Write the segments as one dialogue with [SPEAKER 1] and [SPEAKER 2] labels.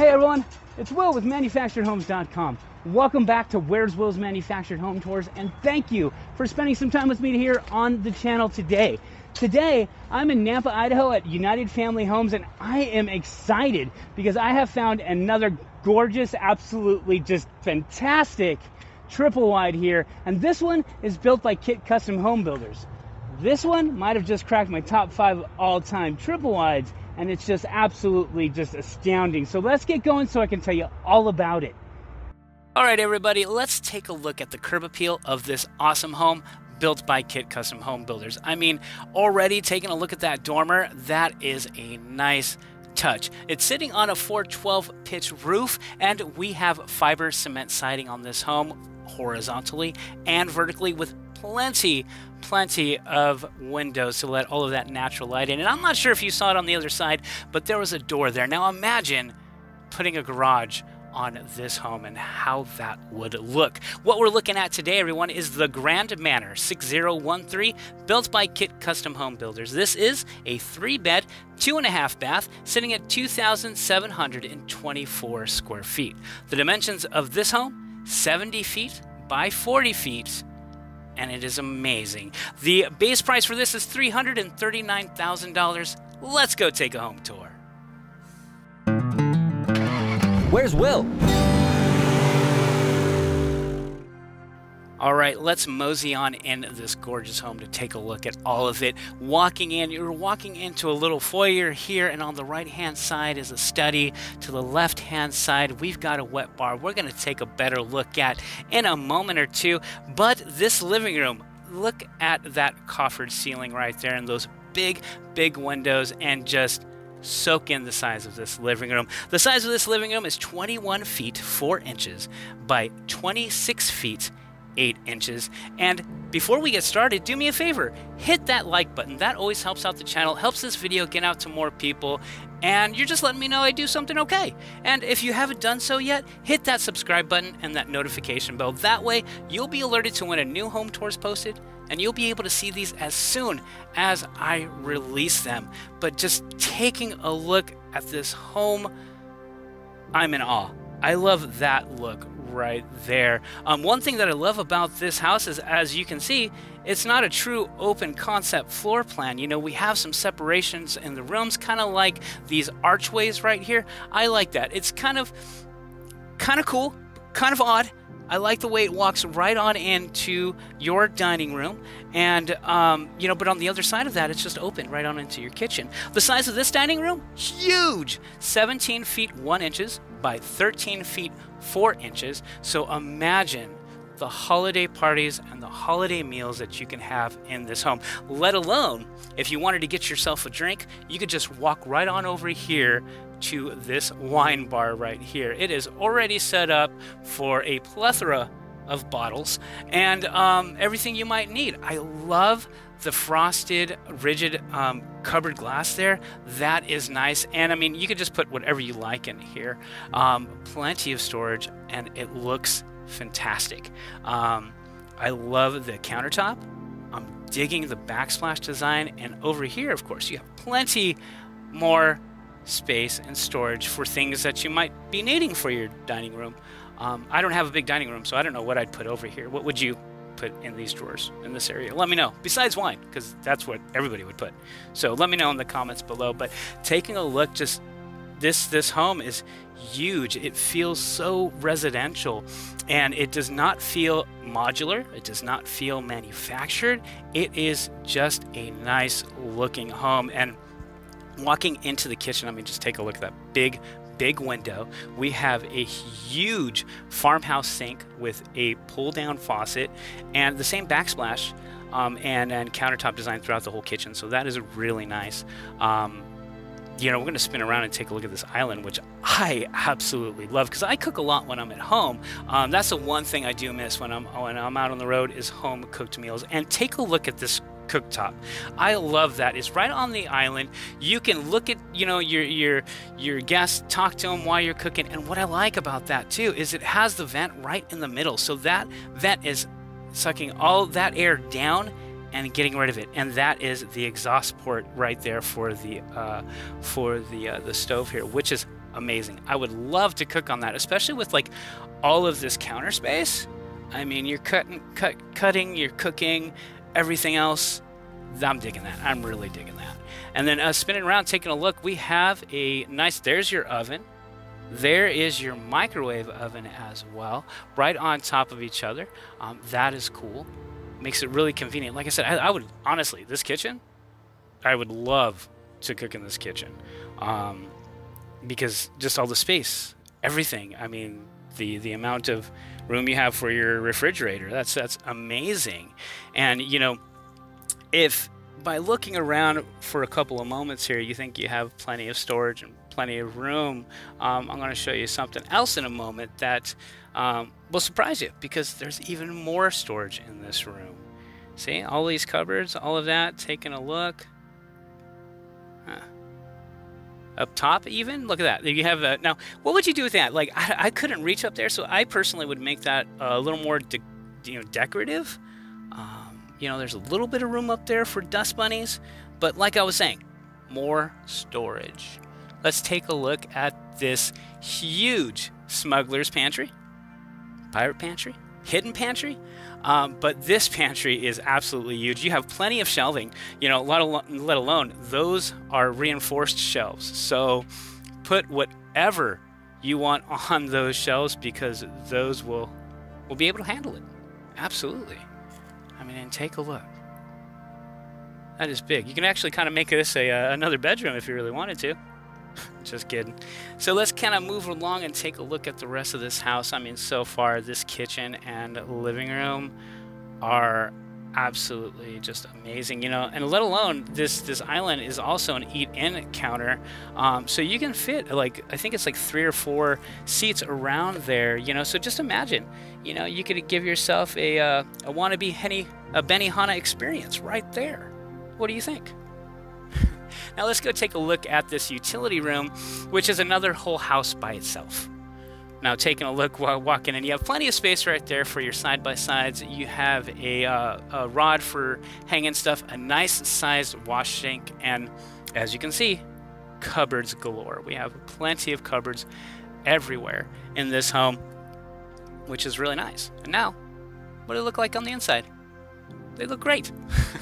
[SPEAKER 1] Hey everyone, it's Wil with ManufacturedHomes.com. Welcome back to Where's Wil's Manufactured Home Tours, and thank you for spending some time with me here on the channel today. Today, I'm in Nampa, Idaho at United Family Homes, and I am excited because I have found another gorgeous, absolutely just fantastic triple wide here, and this one is built by Kit Custom Home Builders. This one might have just cracked my top five all-time triple wides, and it's just absolutely just astounding. So let's get going so I can tell you all about it.
[SPEAKER 2] All right, everybody, let's take a look at the curb appeal of this awesome home built by Kit Custom Home Builders. I mean, already taking a look at that dormer, that is a nice touch. It's sitting on a 412 pitch roof, and we have fiber cement siding on this home horizontally and vertically with plenty, plenty of windows to let all of that natural light in. And I'm not sure if you saw it on the other side, but there was a door there. Now imagine putting a garage on this home and how that would look. What we're looking at today, everyone, is the Grand Manor 6013, built by Kit Custom Home Builders. This is a three bed, two and a half bath, sitting at 2,724 square feet. The dimensions of this home 70 feet by 40 feet and it is amazing. The base price for this is $339,000. Let's go take a home tour.
[SPEAKER 3] Where's Wil?
[SPEAKER 2] All right, let's mosey on in this gorgeous home to take a look at all of it. Walking in, you're walking into a little foyer here, and on the right hand side is a study. To the left hand side, we've got a wet bar we're going to take a better look at in a moment or two. But this living room, look at that coffered ceiling right there and those big, big windows, and just soak in the size of this living room. The size of this living room is 21 feet 4 inches by 26 feet 8 inches. And before we get started, do me a favor, hit that like button. That always helps out the channel, helps this video get out to more people, and you're just letting me know I do something okay. And if you haven't done so yet, hit that subscribe button and that notification bell. That way, you'll be alerted to when a new home tour is posted, and you'll be able to see these as soon as I release them. But just taking a look at this home, I'm in awe. I love that look right there. Um, one thing that I love about this house is, as you can see, it's not a true open concept floor plan. You know, we have some separations in the rooms, kind of like these archways right here. I like that. It's kind of, kind of cool, kind of odd. I like the way it walks right on into your dining room. And, um, you know, but on the other side of that, it's just open right on into your kitchen. The size of this dining room, huge 17 feet 1 inches by 13 feet 4 inches. So imagine the holiday parties and the holiday meals that you can have in this home. Let alone, if you wanted to get yourself a drink, you could just walk right on over here to this wine bar right here. It is already set up for a plethora of bottles and um, everything you might need. I love the frosted, rigid um, cupboard glass there. That is nice. And I mean, you could just put whatever you like in here. Um, plenty of storage, and it looks fantastic. Um, I love the countertop. I'm digging the backsplash design. And over here, of course, you have plenty more space and storage for things that you might be needing for your dining room. Um, I don't have a big dining room, so I don't know what I'd put over here. What would you put in these drawers in this area? Let me know. Besides wine, because that's what everybody would put. So let me know in the comments below. But taking a look, just this this home is huge. It feels so residential, and it does not feel modular. It does not feel manufactured. It is just a nice looking home and walking into the kitchen, I mean, just take a look at that big big window. We have a huge farmhouse sink with a pull down faucet and the same backsplash um, and, and countertop design throughout the whole kitchen. So that is really nice. Um, you know, we're going to spin around and take a look at this island, which I absolutely love because I cook a lot when I'm at home. Um, that's the one thing I do miss when I'm when I'm out on the road is home cooked meals. And take a look at this cooktop. I love that. It's right on the island. You can look at, you know, your your your guests, talk to them while you're cooking. And what I like about that too is it has the vent right in the middle. So that vent is sucking all that air down and getting rid of it. And that is the exhaust port right there for the uh, for the uh, the stove here, which is amazing. I would love to cook on that, especially with like all of this counter space. I mean, you're cutting, cut, cutting, you're cooking, everything else. I'm digging that. I'm really digging that. And then uh, spinning around, taking a look, we have a nice. There's your oven. There is your microwave oven as well, right on top of each other. Um, that is cool. Makes it really convenient. Like I said, I, I, would honestly, this kitchen, I would love to cook in this kitchen um, because just all the space, everything. I mean, the the amount of room you have for your refrigerator. That's that's amazing. And you know, if by looking around for a couple of moments here, you think you have plenty of storage and plenty of room, um, I'm going to show you something else in a moment that um, will surprise you because there's even more storage in this room. See, all these cupboards, all of that, taking a look. Up top, even look at that. You have a, now. What would you do with that? Like, I, I couldn't reach up there, so I personally would make that a little more, de- you know, decorative. Um, you know, there's a little bit of room up there for dust bunnies, but like I was saying, more storage let's take a look at this huge smuggler's pantry, pirate pantry, hidden pantry. Um, but this pantry is absolutely huge. You have plenty of shelving, you know, let alone, let alone those are reinforced shelves. So put whatever you want on those shelves because those will will be able to handle it. Absolutely. I mean, and take a look. That is big. You can actually kind of make this a, uh, another bedroom if you really wanted to. Just kidding. So let's kind of move along and take a look at the rest of this house. I mean, so far, this kitchen and living room are absolutely just amazing you know and let alone this this island is also an eat in counter um, so you can fit like i think it's like three or four seats around there you know so just imagine you know you could give yourself a, uh, a wannabe henny a benihana experience right there what do you think now let's go take a look at this utility room, which is another whole house by itself. Now, taking a look while walking in, you have plenty of space right there for your side by sides. You have a, uh, a rod for hanging stuff, a nice sized wash sink, and as you can see, cupboards galore. We have plenty of cupboards everywhere in this home, which is really nice. And now, what do they look like on the inside? They look great.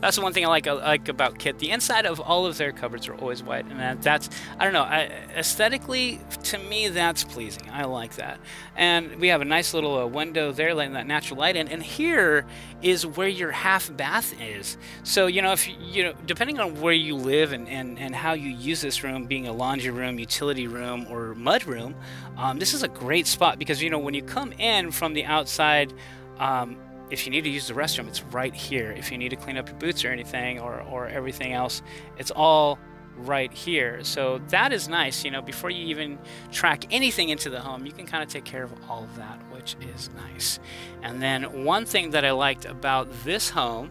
[SPEAKER 2] That's the one thing I like I like about Kit. The inside of all of their cupboards are always white, and that's I don't know. I, aesthetically, to me, that's pleasing. I like that. And we have a nice little uh, window there, letting that natural light in. And here is where your half bath is. So you know, if you know, depending on where you live and and and how you use this room, being a laundry room, utility room, or mud room, um, this is a great spot because you know when you come in from the outside. Um, if you need to use the restroom, it's right here. If you need to clean up your boots or anything or, or everything else, it's all right here. So that is nice. You know, before you even track anything into the home, you can kind of take care of all of that, which is nice. And then one thing that I liked about this home,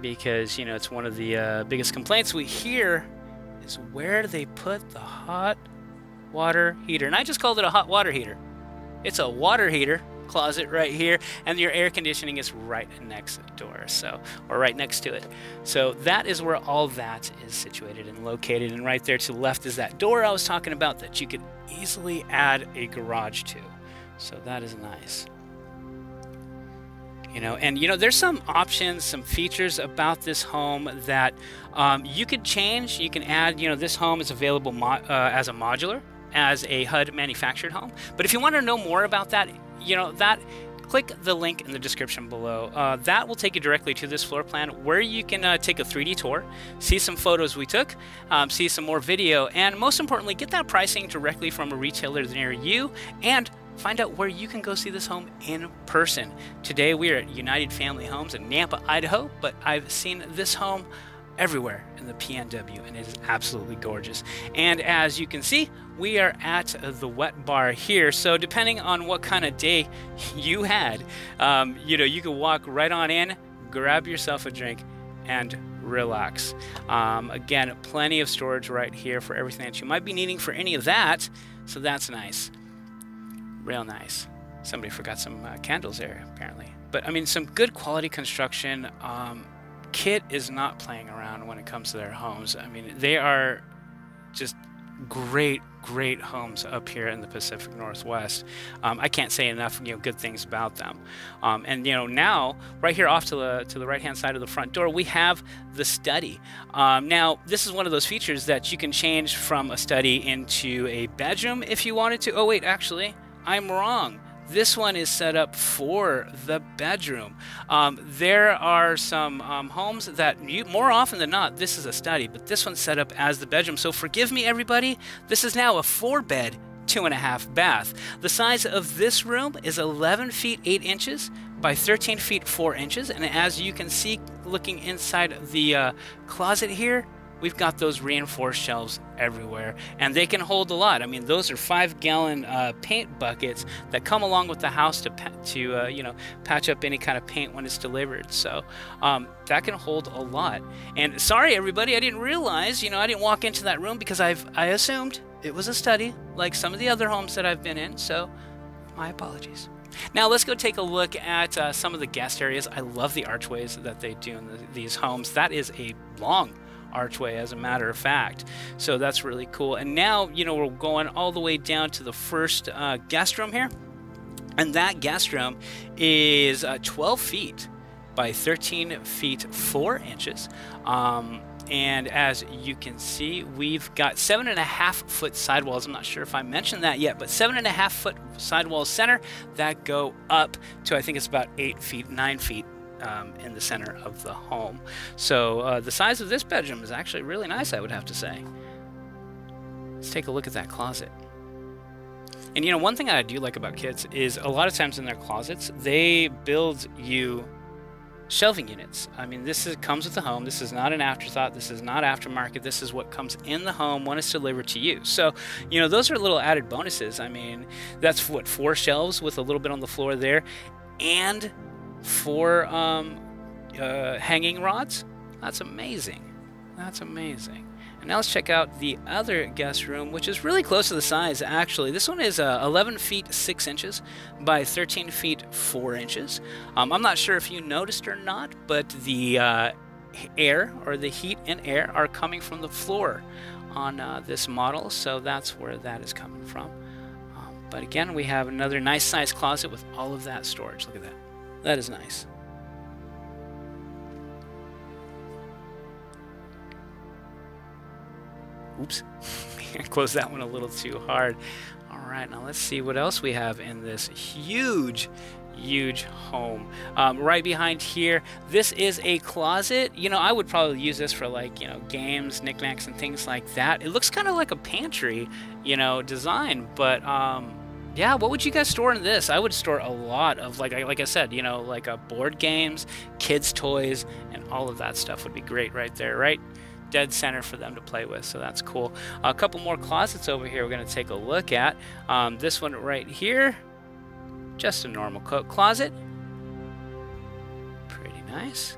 [SPEAKER 2] because, you know, it's one of the uh, biggest complaints we hear, is where they put the hot water heater. And I just called it a hot water heater. It's a water heater closet right here, and your air conditioning is right next door, so or right next to it. So that is where all that is situated and located. And right there to the left is that door I was talking about that you could easily add a garage to. So that is nice. You know, and you know, there's some options, some features about this home that um, you could change. You can add. You know, this home is available uh, as a modular as a HUD manufactured home. But if you want to know more about that, you know, that click the link in the description below. Uh, that will take you directly to this floor plan where you can uh, take a 3D tour, see some photos we took, um, see some more video, and most importantly, get that pricing directly from a retailer near you and find out where you can go see this home in person. Today we are at United Family Homes in Nampa, Idaho, but I've seen this home everywhere in the PNW, and it is absolutely gorgeous. And as you can see, we are at the wet bar here. So depending on what kind of day you had, um, you know, you can walk right on in, grab yourself a drink, and relax. Um, again, plenty of storage right here for everything that you might be needing for any of that. So that's nice. Real nice. Somebody forgot some uh, candles there, apparently. But I mean, some good quality construction. Um, Kit is not playing around when it comes to their homes. I mean, they are just great, great homes up here in the Pacific Northwest. Um, I can't say enough, you know, good things about them. Um, and you know, now right here off to the to the right hand side of the front door, we have the study. Um, now, this is one of those features that you can change from a study into a bedroom if you wanted to. Oh wait, actually, I'm wrong. This one is set up for the bedroom. Um, there are some um, homes that you, more often than not, this is a study, but this one's set up as the bedroom. So forgive me, everybody. This is now a four bed, two and a half bath. The size of this room is 11 feet 8 inches by 13 feet 4 inches. And as you can see, looking inside the uh, closet here, we've got those reinforced shelves everywhere and they can hold a lot. I mean those are five gallon uh, paint buckets that come along with the house to, to uh, you know patch up any kind of paint when it's delivered. So um, that can hold a lot. And sorry everybody i didn't realize you know i didn't walk into that room because i've i assumed it was a study like some of the other homes that i've been in. So my apologies. Now let's go take a look at uh, some of the guest areas. I love the archways that they do in the, these homes. That is a long archway as a matter of fact. So that's really cool. And now you know we're going all the way down to the first uh, guest room here. And that guest room is uh, 12 feet by 13 feet 4 inches. Um, and as you can see we've got seven and a half foot sidewalls. I'm not sure if i mentioned that yet but seven and a half foot sidewalls center that go up to i think it's about eight feet nine feet um, in the center of the home. So uh, the size of this bedroom is actually really nice, I would have to say. Let's take a look at that closet. And you know, one thing I do like about Kit's is a lot of times in their closets, they build you shelving units. I mean, this is, comes with the home. This is not an afterthought. This is not aftermarket. This is what comes in the home when it's delivered to you. So, you know, those are little added bonuses. I mean, that's what four shelves with a little bit on the floor there, and four um, uh, hanging rods. That's amazing. That's amazing. And now let's check out the other guest room, which is really close to the size, actually. This one is uh, 11 feet 6 inches by 13 feet 4 inches. Um, I'm not sure if you noticed or not, but the uh, air or the heat and air are coming from the floor on uh, this model, so that's where that is coming from. Um, but again, we have another nice size closet with all of that storage. Look at that. That is nice. Oops. I closed that one a little too hard. All right, now let's see what else we have in this huge, huge home. Um, right behind here, this is a closet. You know, I would probably use this for like, you know, games, knickknacks, and things like that. It looks kind of like a pantry, you know, design, but um, yeah, what would you guys store in this? I would store a lot of like like I said, you know, like uh, board games, kids' toys, and all of that stuff would be great right there, right? Dead center for them to play with, so that's cool. a couple more closets over here we're going to take a look at. Um, this one right here, just a normal coat closet. Pretty nice.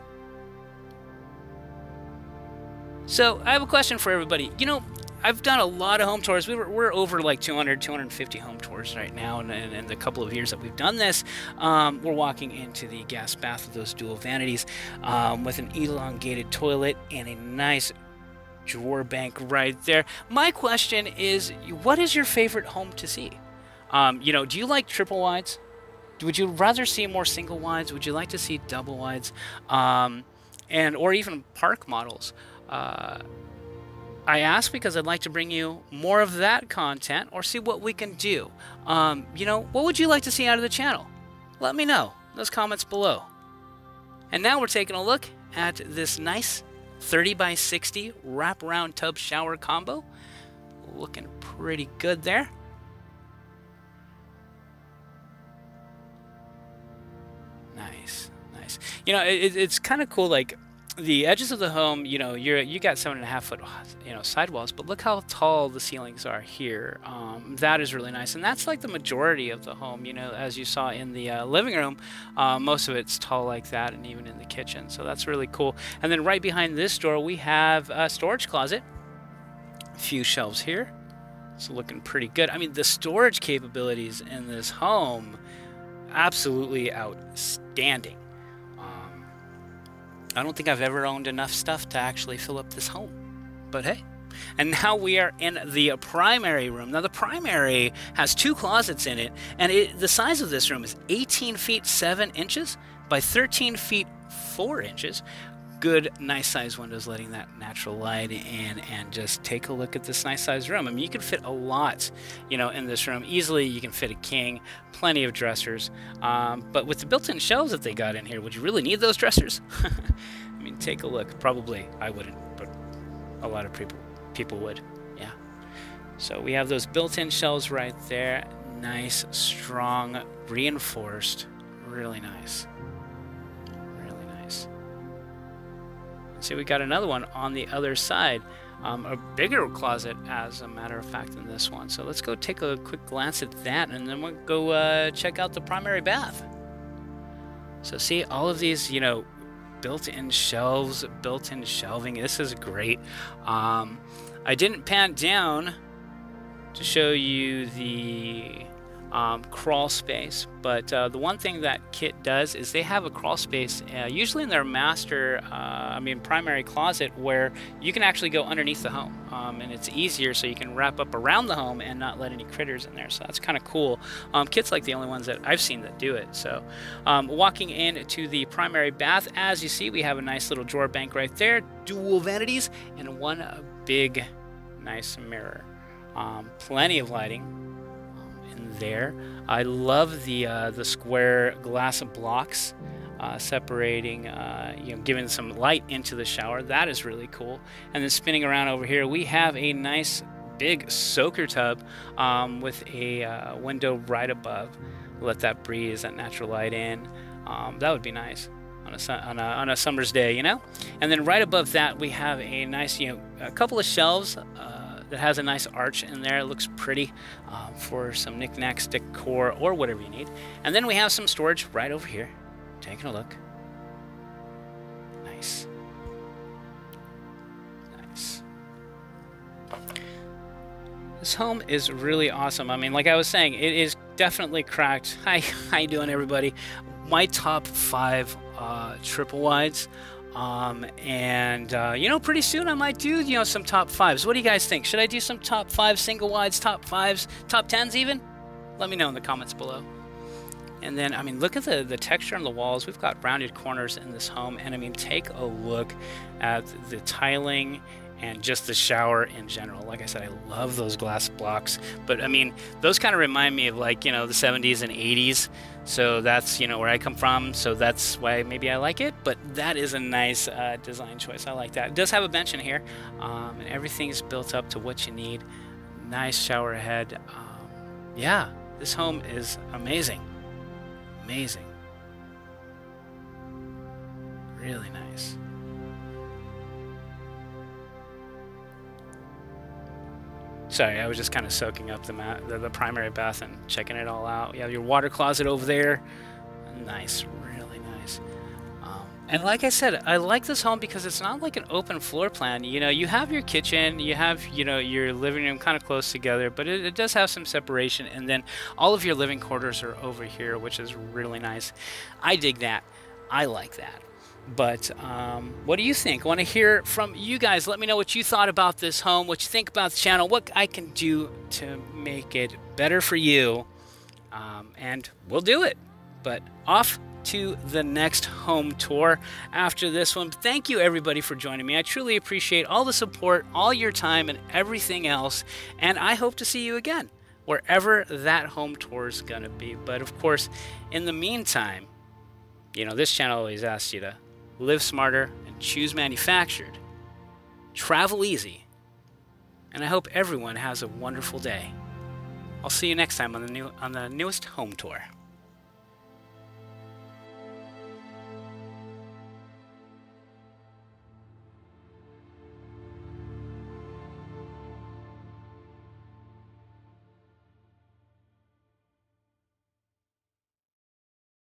[SPEAKER 2] So I have a question for everybody. You know, I've done a lot of home tours. We were, we're over like 200, 250 home tours right now, and in the couple of years that we've done this, um, we're walking into the gas bath with those dual vanities um, with an elongated toilet and a nice drawer bank right there. My question is, what is your favorite home to see? Um, you know, do you like triple wides? Would you rather see more single wides? Would you like to see double wides? Um, and or even park models? Uh, I ask because I'd like to bring you more of that content or see what we can do. Um, you know, what would you like to see out of the channel? Let me know. Those comments below. And now we're taking a look at this nice 30 by 60 wraparound tub shower combo. Looking pretty good there. Nice, nice. You know, it, it's kind of cool. Like the edges of the home, you know, you're you got seven and a half foot, you know, sidewalls, but look how tall the ceilings are here. Um, that is really nice, and that's like the majority of the home. You know, as you saw in the uh, living room, uh, most of it's tall like that, and even in the kitchen. So that's really cool. And then right behind this door, we have a storage closet. A few shelves here. It's looking pretty good. I mean, the storage capabilities in this home, absolutely outstanding. I don't think I've ever owned enough stuff to actually fill up this home. But hey, And now we are in the primary room. Now the primary has two closets in it, and it, the size of this room is 18 feet 7 inches by 13 feet 4 inches. Good, nice size windows letting that natural light in and just take a look at this nice size room. I mean, you can fit a lot, you know, in this room. Easily, you can fit a king, plenty of dressers. Um, but with the built-in shelves that they got in here, would you really need those dressers? I mean, take a look. Probably I wouldn't, but a lot of people people would. Yeah. So we have those built-in shelves right there. Nice, strong, reinforced. Really nice. See, we got another one on the other side. Um, a bigger closet, as a matter of fact, than this one. So let's go take a quick glance at that, and then we'll go uh, check out the primary bath. So see, all of these, you know, built-in shelves, built-in shelving. This is great. Um, I didn't pan down to show you the um, crawl space. But uh, the one thing that kit does is they have a crawl space, uh, usually in their master, uh, I mean primary closet, where you can actually go underneath the home, um, and it's easier so you can wrap up around the home and not let any critters in there. So that's kind of cool. Um, kit's like the only ones that I've seen that do it. So um, walking into the primary bath, as you see, we have a nice little drawer bank right there, dual vanities, and one big, nice mirror. Um, plenty of lighting there. I love the uh, the square glass blocks uh, separating, uh, you know, giving some light into the shower. That is really cool. And then spinning around over here, we have a nice big soaker tub um, with a uh, window right above. Let that breeze, that natural light in. Um, that would be nice on a, on, a, on a summer's day, you know? And then right above that, we have a nice, you know, a couple of shelves uh, that has a nice arch in there. It looks pretty um, for some knickknacks, decor, or whatever you need. And then we have some storage right over here. Taking a look. Nice. Nice. This home is really awesome. I mean, like I was saying, it is definitely cracked. Hi, how you doing, everybody? My top five uh, triple wides um, and uh, you know, pretty soon I might do you know some top fives. What do you guys think? Should I do some top five single wides, top fives, top tens even? Let me know in the comments below. And then, I mean, look at the, the texture on the walls. We've got rounded corners in this home. And I mean, take a look at the tiling and just the shower in general. Like I said, I love those glass blocks. But I mean, those kind of remind me of like, you know, the 70s and 80s. So that's, you know, where I come from. So that's why maybe I like it. But that is a nice uh, design choice. I like that. It does have a bench in here. Um, and everything's built up to what you need. Nice shower head. Um, yeah, this home is amazing. Amazing. Really nice. Sorry, I was just kind of soaking up the, mat, the, the primary bath and checking it all out. You have your water closet over there. Nice, really nice. Um, and like I said, I like this home because it's not like an open floor plan. You know, you have your kitchen, you have, you know, your living room kind of close together, but it, it does have some separation. And then all of your living quarters are over here, which is really nice. I dig that. I like that. But um, what do you think? I want to hear from you guys. Let me know what you thought about this home, what you think about the channel, what I can do to make it better for you. Um, and we'll do it. But off to the next home tour after this one. Thank you, everybody, for joining me. I truly appreciate all the support, all your time, and everything else. And I hope to see you again wherever that home tour is going to be. But of course, in the meantime, you know, this channel always asks you to live smarter, and choose manufactured. Travel easy. And I hope everyone has a wonderful day. I'll see you next time on the new on the newest home tour.